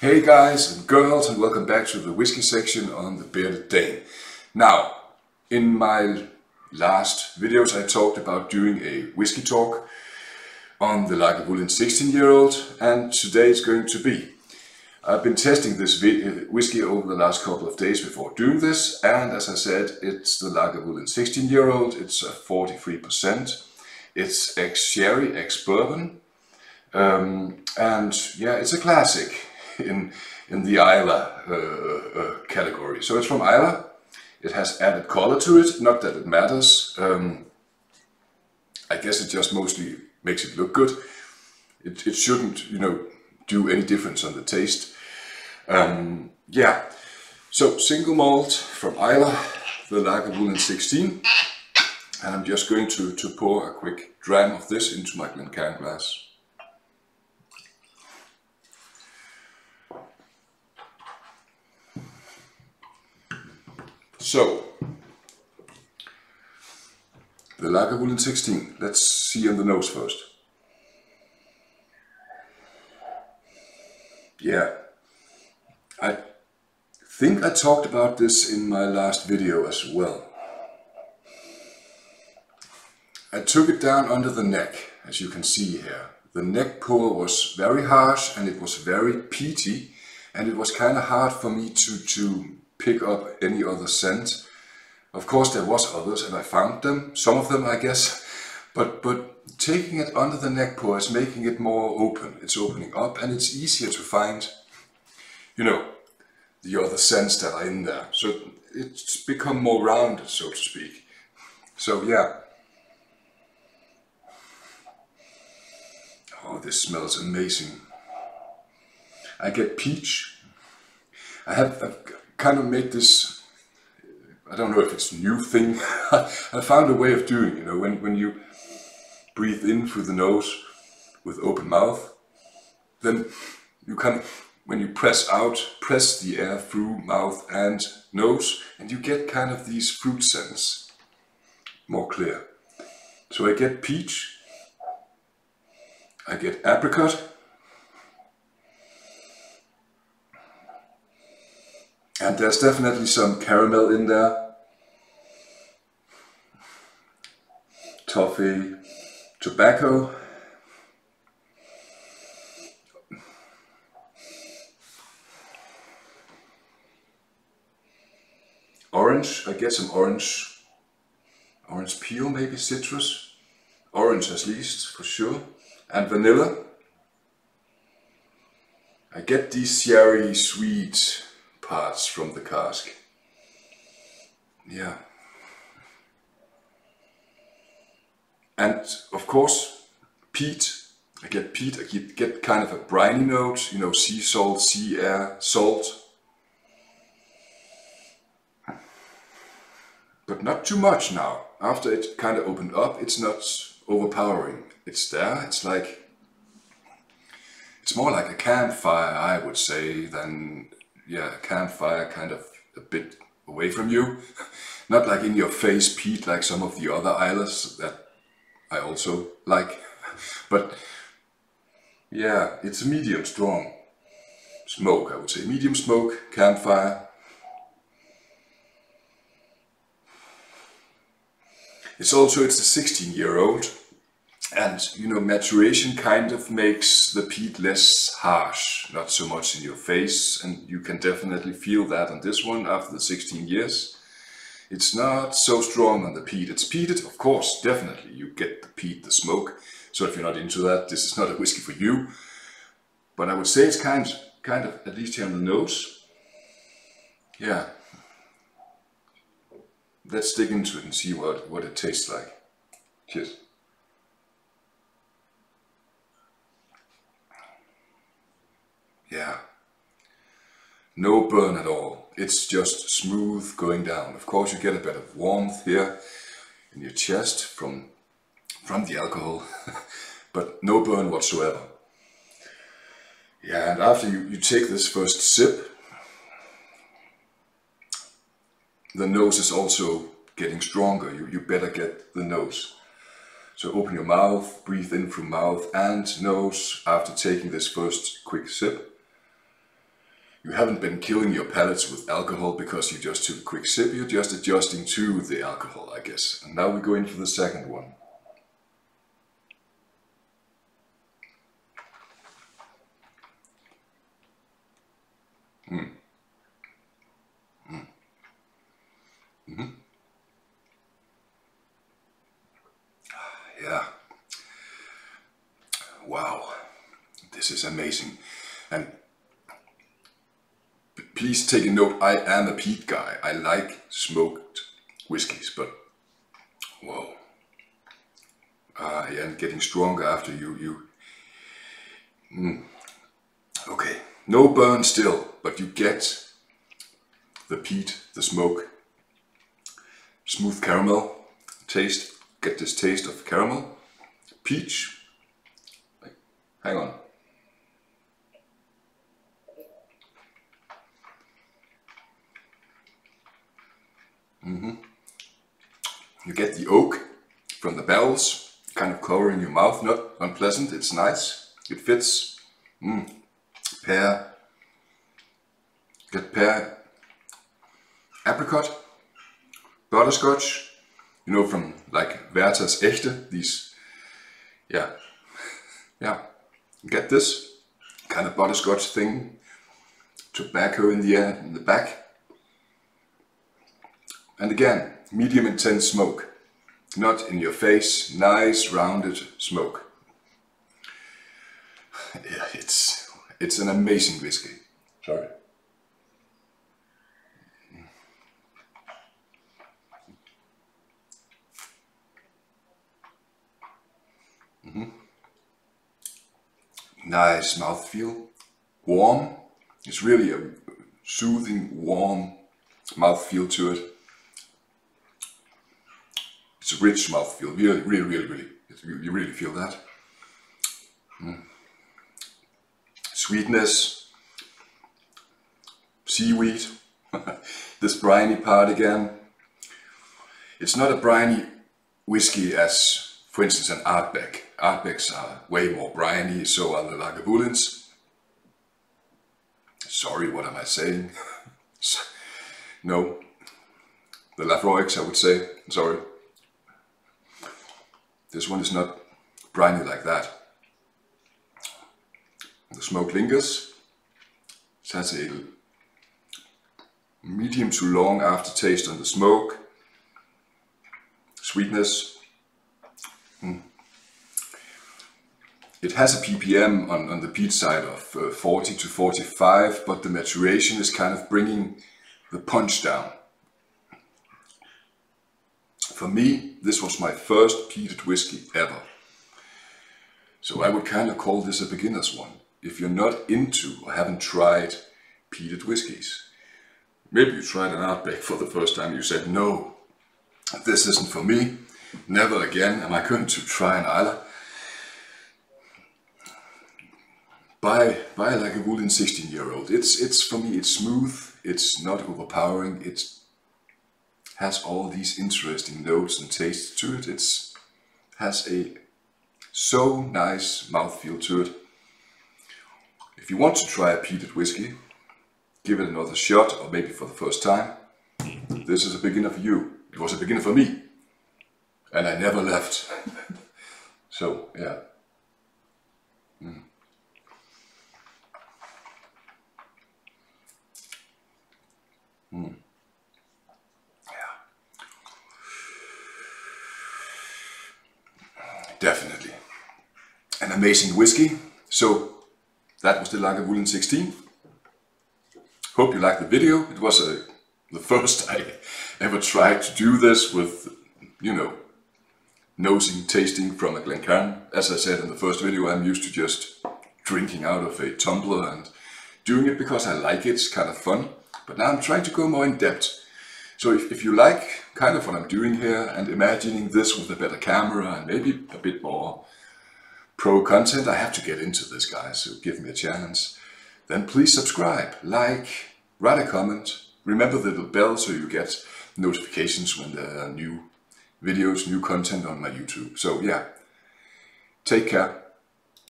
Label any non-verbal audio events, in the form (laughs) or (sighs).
Hey guys and girls and welcome back to the whiskey section on the Bearded Dane. Now, in my last videos I talked about doing a whiskey talk on the Lagavulin 16 year old and today it's going to be. I've been testing this whiskey over the last couple of days before doing this and as I said it's the Lagavulin 16 year old, it's a 43%, it's ex-sherry, ex-bourbon um, and yeah it's a classic (laughs) in, in the Islay uh, uh, category. So it's from Islay. It has added color to it, not that it matters. Um, I guess it just mostly makes it look good. It, it shouldn't, you know, do any difference on the taste. Um, yeah, so single malt from Islay, the Lagavulin 16. And I'm just going to, to pour a quick dram of this into my Glencairn glass. So, the Lagavulin 16, let's see on the nose first. Yeah, I think I talked about this in my last video as well. I took it down under the neck, as you can see here. The neck pour was very harsh and it was very peaty and it was kind of hard for me to, to pick up any other scent. Of course there was others and I found them, some of them I guess, but, but taking it under the neck pour is making it more open. It's opening up and it's easier to find, you know, the other scents that are in there. So it's become more rounded, so to speak. So yeah. Oh, this smells amazing. I get peach. I have, I've kind of made this, I don't know if it's new thing, (laughs) I found a way of doing, you know, when, when you breathe in through the nose with open mouth, then you kind of, when you press out, press the air through mouth and nose, and you get kind of these fruit scents more clear. So I get peach, I get apricot, And there's definitely some caramel in there. Toffee, tobacco. Orange, I get some orange, orange peel maybe, citrus. Orange at least, for sure. And vanilla. I get these sherry sweet parts from the cask. Yeah. And of course, peat. I get peat, I get, get kind of a briny note, you know, sea salt, sea air, salt. But not too much now. After it kind of opened up, it's not overpowering. It's there, it's like, it's more like a campfire, I would say, than yeah, campfire kind of a bit away from you. (laughs) Not like in your face peat like some of the other Islays that I also like. (laughs) But yeah, it's a medium strong smoke, I would say. Medium smoke, campfire. It's also, it's a 16 year old and you know, maturation kind of makes the peat less harsh, not so much in your face, and you can definitely feel that on this one after the 16 years. It's not so strong on the peat. It's peated, of course, definitely. You get the peat, the smoke. So if you're not into that, this is not a whiskey for you. But I would say it's kind, kind of, at least here on the nose. Yeah. Let's dig into it and see what, what it tastes like. Cheers. Yeah. No burn at all. It's just smooth going down. Of course you get a bit of warmth here in your chest from, from the alcohol, (laughs) but no burn whatsoever. Yeah, and after you, you take this first sip, the nose is also getting stronger. You, you better get the nose. So open your mouth, breathe in through mouth and nose after taking this first quick sip. You haven't been killing your palates with alcohol because you just took a quick sip, you're just adjusting to the alcohol, I guess. And now we go in for the second one. Mm. Mm. Mm -hmm. (sighs) Yeah. Wow. This is amazing. And please take a note, I am a peat guy. I like smoked whiskies, but whoa. Yeah, and getting stronger after you, you, mm. okay. No burn still, but you get the peat, the smoke, smooth caramel taste, get this taste of caramel, peach, hang on. Mm -hmm. You get the oak from the bells, kind of covering your mouth, not unpleasant, it's nice, it fits. Mm. Pear, get pear, apricot, butterscotch, you know from like Werther's Echte, these, yeah, (laughs) yeah, get this kind of butterscotch thing, tobacco in the end, in the back. And again, medium intense smoke, not in your face, nice rounded smoke. (sighs) Yeah, it's it's an amazing whiskey. Sorry. Mm -hmm. Nice mouthfeel, warm. It's really a soothing, warm mouthfeel to it. It's a rich mouthfeel, really, really, really, really. You really feel that. Mm sweetness, seaweed, (laughs) this briny part again. It's not a briny whiskey as, for instance, an Ardbeg. Ardbegs are way more briny, so are the Lagavulins. Sorry, what am I saying? (laughs) no, the Laphroaigs I would say, sorry. This one is not briny like that. The smoke lingers. It has a medium to long aftertaste on the smoke. Sweetness. Mm. It has a ppm on, on the peat side of uh, 40 to 45, but the maturation is kind of bringing the punch down. For me, this was my first peated whiskey ever. So I would kind of call this a beginner's one if you're not into or haven't tried peated whiskies. Maybe you tried an Ardbeg for the first time, you said, no, this isn't for me, never again am I going to try an Islay. Buy, buy like a Lagavulin 16 year old. It's, it's for me, it's smooth, it's not overpowering, it has all these interesting notes and tastes to it. It has a so nice mouthfeel to it. If you want to try a peated whiskey, give it another shot, or maybe for the first time, this is a beginner for you. It was a beginner for me. And I never left. (laughs) so, yeah. Mm. Mm. Yeah. Definitely. An amazing whiskey. So that was the Lagavulin 16. Hope you liked the video. It was a, the (laughs) first I ever tried to do this with, you know, nosing, tasting from a Glencairn. As I said in the first video, I'm used to just drinking out of a tumbler and doing it because I like it, it's kind of fun. But now I'm trying to go more in depth. So if, if you like kind of what I'm doing here and imagining this with a better camera and maybe a bit more pro content, I have to get into this, guys, so give me a challenge. Then please subscribe, like, write a comment. Remember the little bell so you get notifications when there are new videos, new content on my YouTube. So yeah, take care.